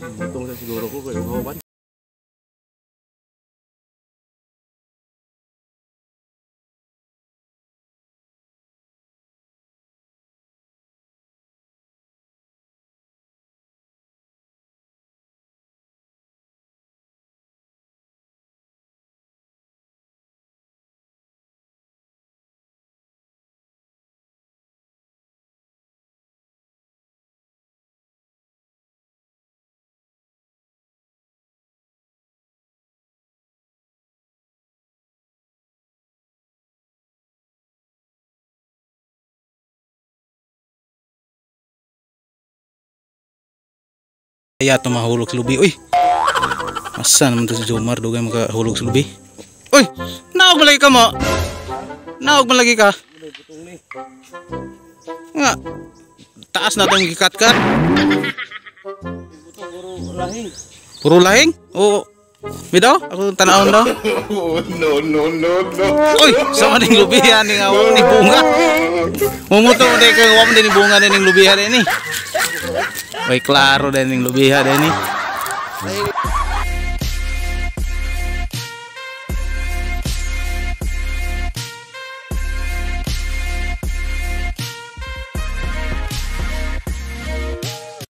운동선수 그러고 영화관 Kaya tumahulog sa lubi. Uy! Asa naman to si Jomar? Dugay makahulog sa lubi. Uy! Naog malagi ka mo! Naog malagi ka! Nga! Taas na itong gikat-kat. Puro lahing? Oo. Bidaw? Ako tanawon daw. Oh, no, no, no, no. Uy! Sama ning lubihan ning awa ni bunga. Mumuto mo din kang awa din ni bunga din ning lubihan din ni. Uy, klaro din ning lubihan din ni.